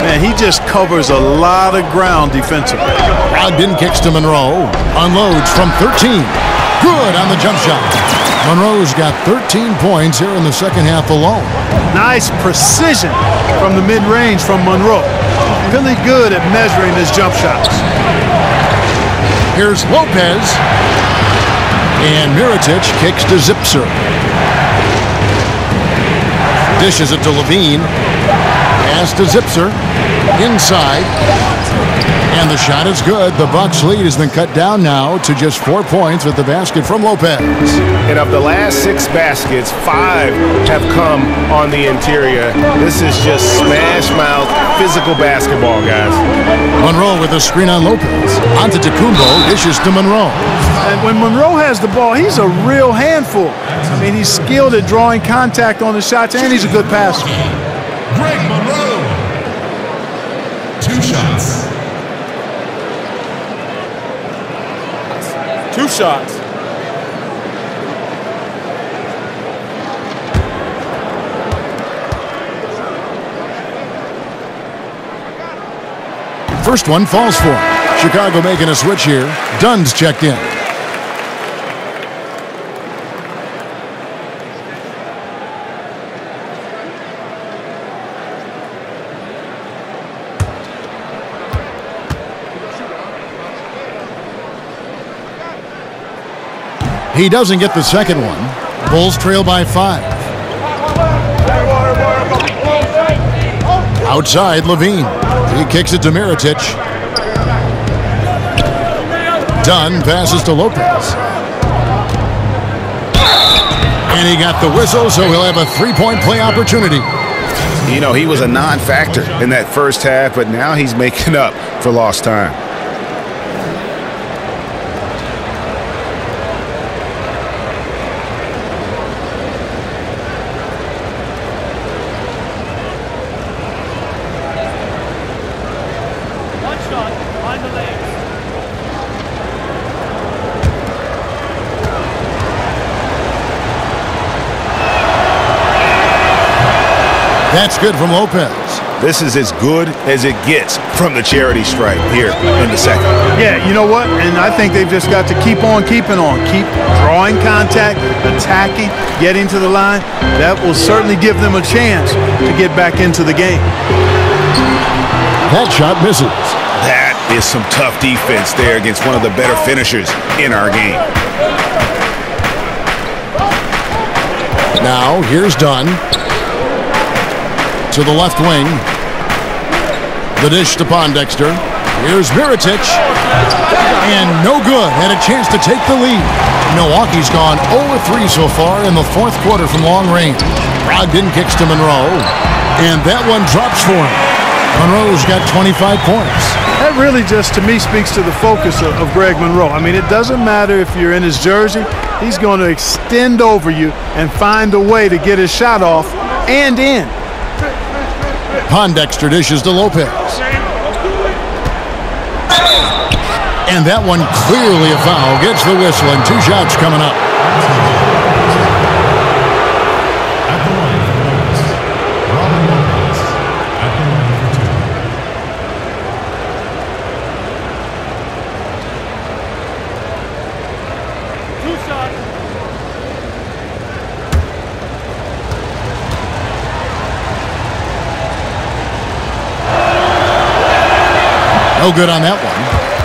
Man, he just covers a lot of ground defensively. Brogdon kicks to Monroe. Unloads from 13. Good on the jump shot. Monroe's got 13 points here in the second half alone. Nice precision from the mid-range from Monroe. Really good at measuring his jump shots. Here's Lopez. And Mirotic kicks to Zipser. Dishes it to LaVine. Pass to Zipser. Inside. And the shot is good. The Bucks lead has been cut down now to just four points with the basket from Lopez. And of the last six baskets, five have come on the interior. This is just smash mouth physical basketball, guys. Monroe with a screen on Lopez. Antetokounmpo dishes to Monroe. And when Monroe has the ball, he's a real handful. I mean, he's skilled at drawing contact on the shots, and he's a good passer. Greg Monroe. Two shots. Two shots. First one falls for. Chicago making a switch here. Dunn's checked in. He doesn't get the second one. Bulls trail by five. Outside, LaVine. He kicks it to Mirotic. Dunn passes to Lopez. And he got the whistle, so he'll have a three-point play opportunity. You know, he was a non-factor in that first half, but now he's making up for lost time. That's good from Lopez. This is as good as it gets from the charity stripe here in the second. Yeah, you know what? And I think they've just got to keep on keeping on. Keep drawing contact, attacking, getting to the line. That will certainly give them a chance to get back into the game. That shot misses. That is some tough defense there against one of the better finishers in our game. Now, here's Dunn. To the left wing. The dish to Pondexter. Here's Mirotic. And no good. Had a chance to take the lead. Milwaukee's gone 0-3 so far in the fourth quarter from long range. Brogdon kicks to Monroe. And that one drops for him. Monroe's got 25 points. That really just, to me, speaks to the focus of, of Greg Monroe. I mean, it doesn't matter if you're in his jersey, he's going to extend over you and find a way to get his shot off and in. Pondexter dishes to Lopez. And that one clearly a foul. Gets the whistle and two shots coming up. At the line for points, Robin Lopez. At the line for two. Two shots. No good on that one.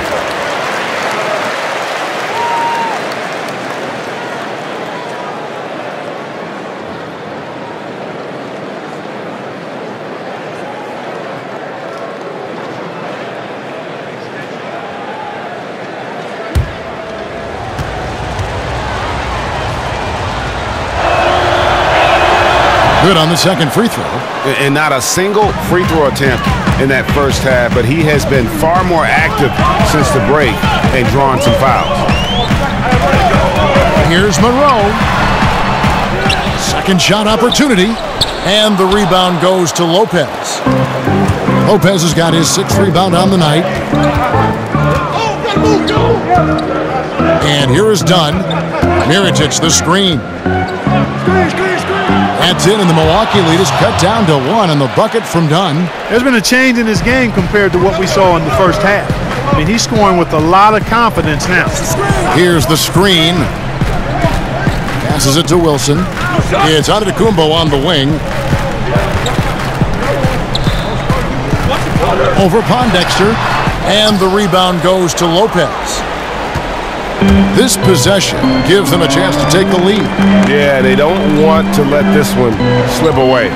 Good on the second free throw. And not a single free throw attempt in that first half, but he has been far more active since the break and drawn some fouls. Here's Monroe. Second shot opportunity. And the rebound goes to Lopez. Lopez has got his sixth rebound on the night. And here is Dunn. Mirotic, the screen. That's in, and the Milwaukee lead is cut down to one, and the bucket from Dunn. There's been a change in his game compared to what we saw in the first half. I mean, he's scoring with a lot of confidence now. Here's the screen. Passes it to Wilson. It's Antetokounmpo on the wing. Over Pondexter. And the rebound goes to Lopez. This possession gives them a chance to take the lead. Yeah, they don't want to let this one slip away.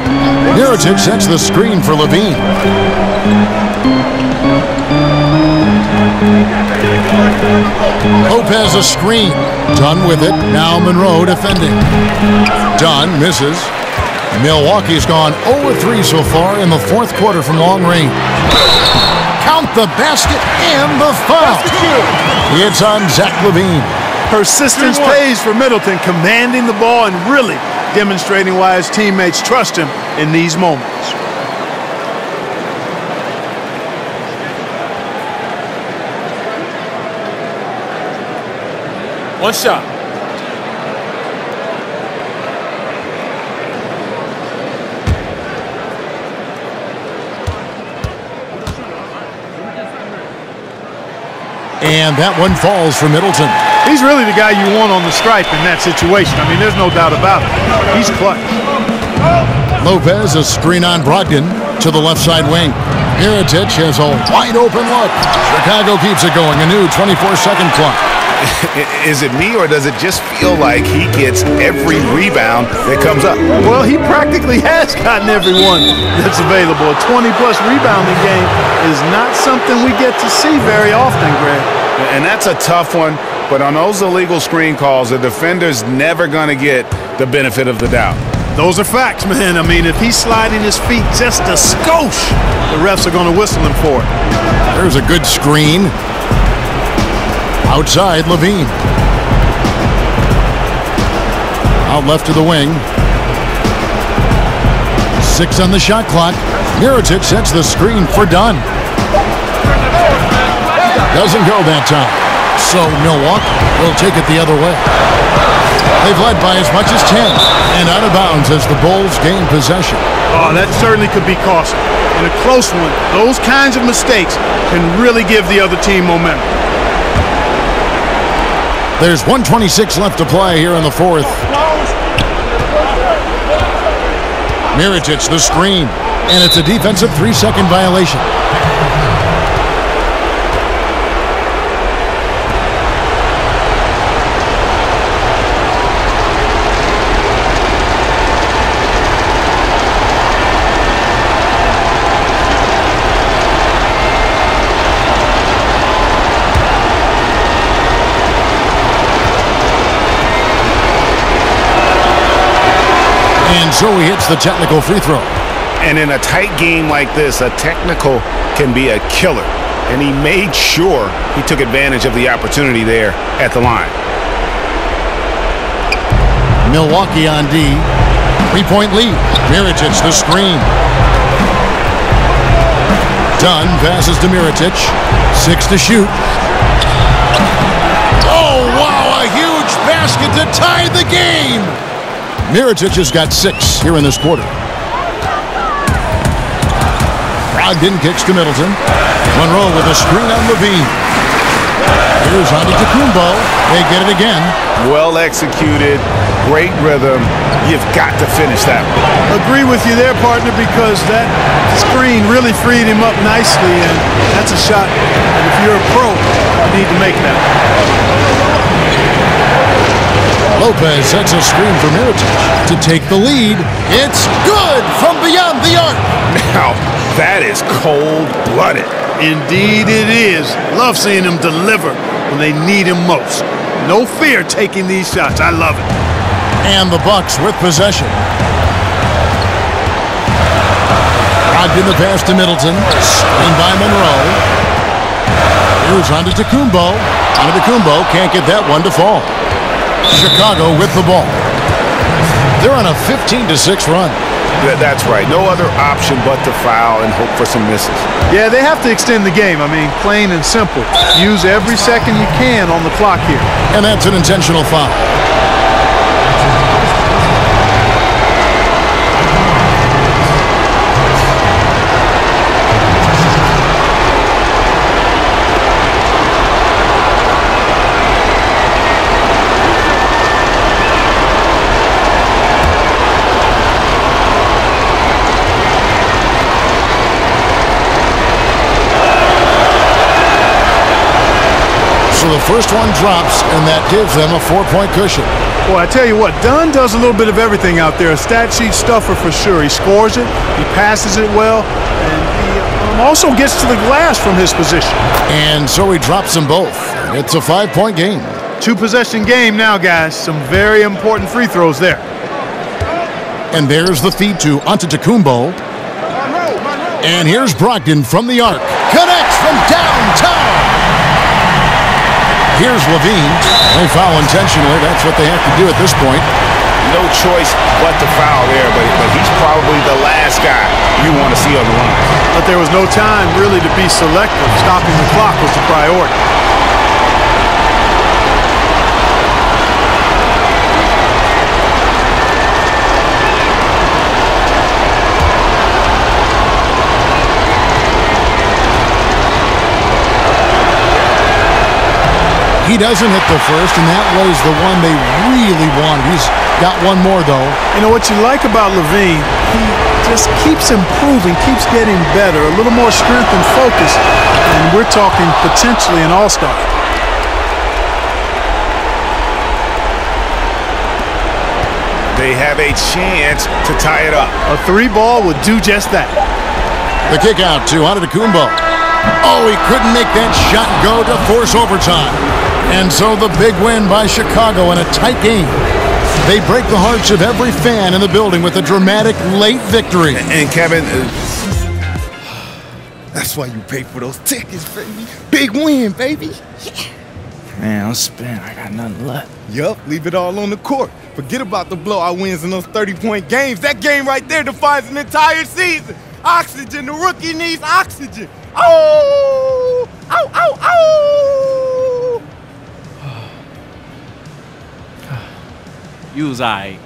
Mirotic sets the screen for LaVine. Lopez a screen. Dunn with it. Now Monroe defending. Dunn misses. Milwaukee's gone 0-3 so far in the fourth quarter from long range. Count the basket and the foul. It's on Zach LaVine. Persistence pays for Middleton, commanding the ball and really demonstrating why his teammates trust him in these moments. One shot. And that one falls for Middleton. He's really the guy you want on the stripe in that situation. I mean, there's no doubt about it. He's clutch. Lopez a screen on Brogdon to the left side wing. Mirotic has a wide open look. Chicago keeps it going. A new 24-second clock. Is it me or does it just feel like he gets every rebound that comes up? Well, he practically has gotten everyone that's available. A 20-plus rebounding game is not something we get to see very often, Greg. And that's a tough one, but on those illegal screen calls, the defender's never going to get the benefit of the doubt. Those are facts, man. I mean, if he's sliding his feet just a skosh, the refs are going to whistle him for it. There's a good screen. Outside, LaVine. Out left to the wing. Six on the shot clock. Mirotic sets the screen for Dunn. Doesn't go that time. So Milwaukee will take it the other way. They've led by as much as 10 and out of bounds as the Bulls gain possession. Oh, that certainly could be costly. In a close one, those kinds of mistakes can really give the other team momentum. There's 126 left to play here in the fourth. Mirotic the screen, and it's a defensive three-second violation. And so he hits the technical free throw. And in a tight game like this, a technical can be a killer. And he made sure he took advantage of the opportunity there at the line. Milwaukee on D. Three-point lead. Mirotic the screen. Dunn passes to Mirotic. Six to shoot. Oh, wow, a huge basket to tie the game. Mirotic has got six here in this quarter. Brogdon kicks to Middleton. Monroe with a screen on LaVine. Here's Antetokounmpo. They get it again. Well executed, great rhythm. You've got to finish that one. Agree with you there, partner, because that screen really freed him up nicely, and that's a shot. And if you're a pro, you need to make that. Lopez sets a screen for Mirotic to take the lead. It's good from beyond the arc. Now, that is cold-blooded. Indeed it is. Love seeing him deliver when they need him most. No fear taking these shots. I love it. And the Bucks with possession. Brogdon the pass to Middleton. Screen by Monroe. Here's Antetokounmpo. Antetokounmpo can't get that one to fall. Chicago with the ball. They're on a 15 to 6 run. That- That's right. No other option but to foul and hope for some misses. Yeah, they have to extend the game. I mean, plain and simple. Use every second you can on the clock here. And that's an intentional foul. The first one drops, and that gives them a four-point cushion. Well, I tell you what, Dunn does a little bit of everything out there. A stat sheet stuffer for sure. He scores it, he passes it well, and he um, also gets to the glass from his position. And so he drops them both. It's a five-point game. Two possession game now, guys. Some very important free throws there. And there's the feed to Antetokounmpo. And here's Brogdon from the arc. Connects Here's LaVine. They foul intentionally. That's what they have to do at this point. No choice but to foul there, but, but he's probably the last guy you want to see on the line. But there was no time really to be selective. Stopping the clock was the priority. He doesn't hit the first, and that was the one they really wanted. He's got one more, though. You know, what you like about LaVine, he just keeps improving, keeps getting better, a little more strength and focus, and we're talking potentially an all-star. They have a chance to tie it up. A three ball would do just that. The kick out to Antetokounmpo. Oh, he couldn't make that shot go to force overtime. And so the big win by Chicago in a tight game. They break the hearts of every fan in the building with a dramatic late victory. And Kevin, uh, That's why you pay for those tickets, baby. Big win, baby. Man, I'm spent. I got nothing left. Yup, leave it all on the court. Forget about the blowout wins in those 30-point games. That game right there defines an entire season. Oxygen, the rookie needs oxygen. Oh! Ow, ow, ow! Was alright.